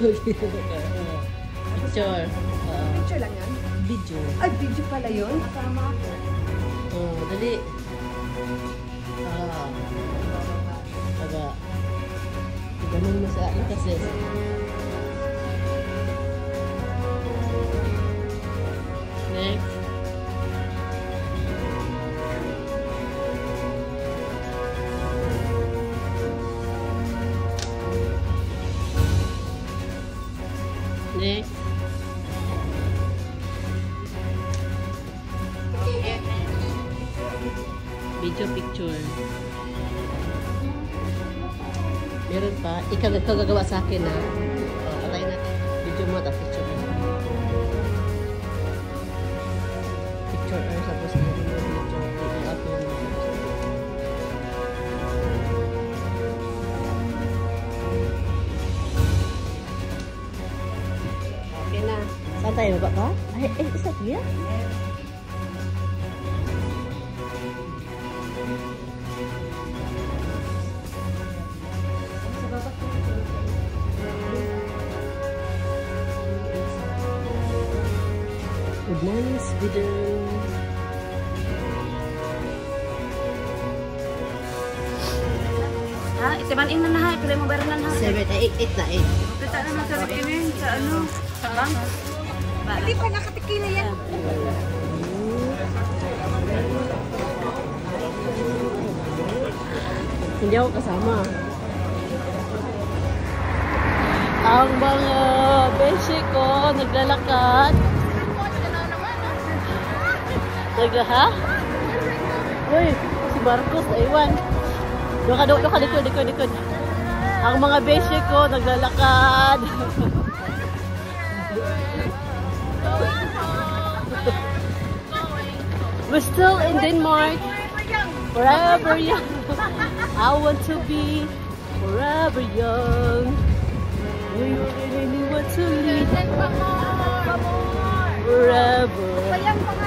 Picture. Ah, Picture lang yan. video. Ay, video pala yun. Oh, dali. Ah. Aga. Ganun mo sa akin kasi. Video picture. Meron pa. Ikaw, gagawa sa akin ha. O, patay na. Video mo, tapos picture mo. Picture or tapos na rin yung video. I-upload mo. Okay na. Saan tayo? Baba? Good morning, Sweden. Ha? Itimanin na na ha. Pila mo bayaran na ha. 7, 8, 8 na 8. Kita na na sa imin sa ano. Sa bank. Hindi pa nakatikila yan. Hindi ako kasama. Ang mga beshi ko naglalakad. Nagla, ha? Uy, si Marcos, naiwan. Doon ka, doon ka, likod, likod, likod. Ang mga beshi ko naglalakad. We're still in Denmark. Forever young. I want to be forever young. We really want to live forever.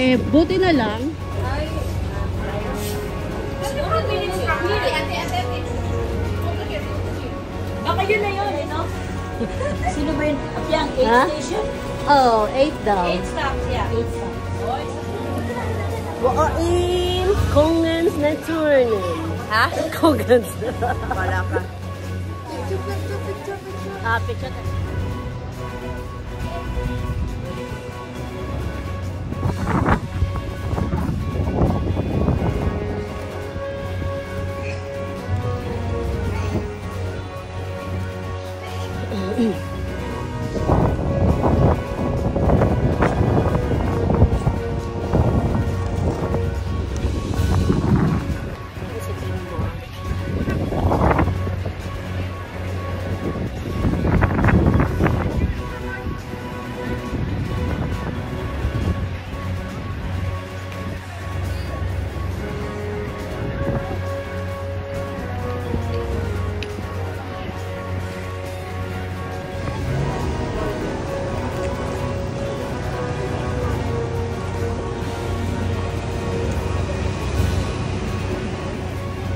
Eh, buti na lang. Baka yun na yun, eh, no? Sino ba yun? Apyang, 8 Ha? station? Oh, 8 daw. 8 stops, yeah. 8 stops. Waain Kongens Naturen. Ha? Kongens. Wala ka. Ah, picture.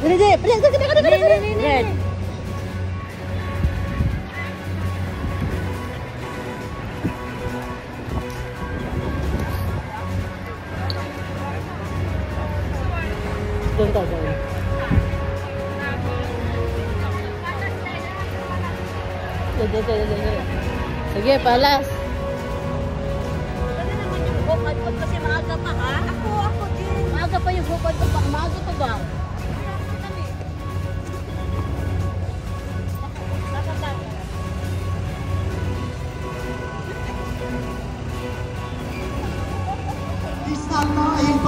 Dali, dali. Dali, dali, dali, dali, dali. Red. Doon tayo, doon. Dali, dali, dali. Sige, palas. Dali naman yung bukod ko kasi maaga pa, ha? Ako, ako din. Maaga pa yung bukod ko pa. Maaga pa ba?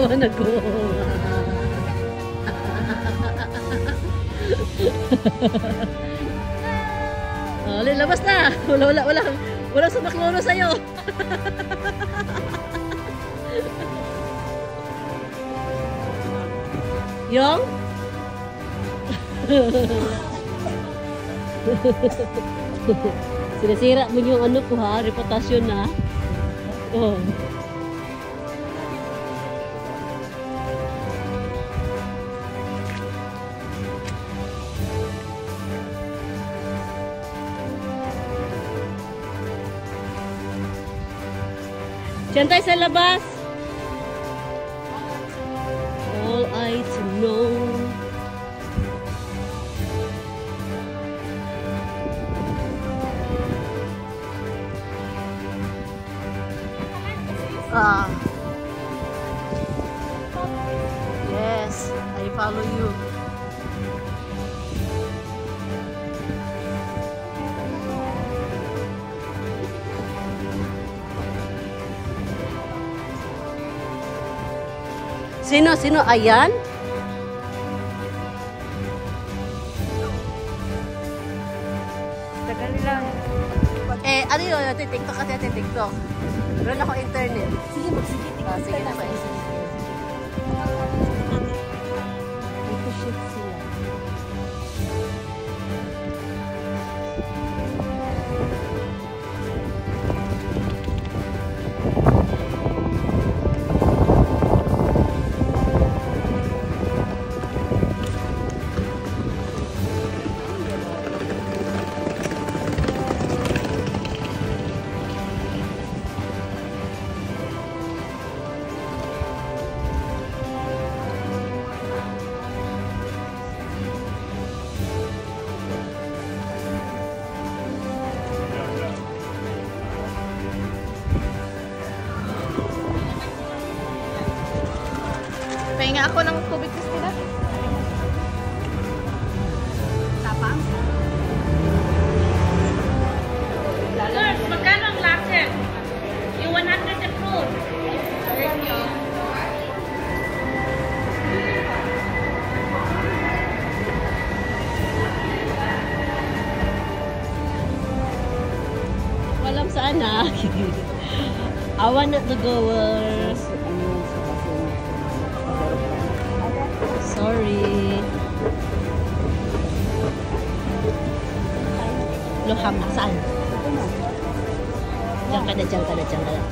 Awa na ko. oh, labas na. Wala, wala, wala. Wala sumakloro sa'yo. Yung? Sinasira mo yung ano ko ha, reputasyon na. Oh. Diyan tayo sa labas. Sino? Sino? Ayan? Tagal lang. Eh, ano yun? TikTok kasi TikTok. Meron ako internet. Sige, magsige. Ah, sige na Pahinga ako ng tubig Christina. Tapang. Nurse, magkano ang latte? Yung 100 the fruit. Thank you. Walang saan na. Awa na the goers. Sorry. Loham saan? Diyan ka na, diyan ka na, diyan ka na.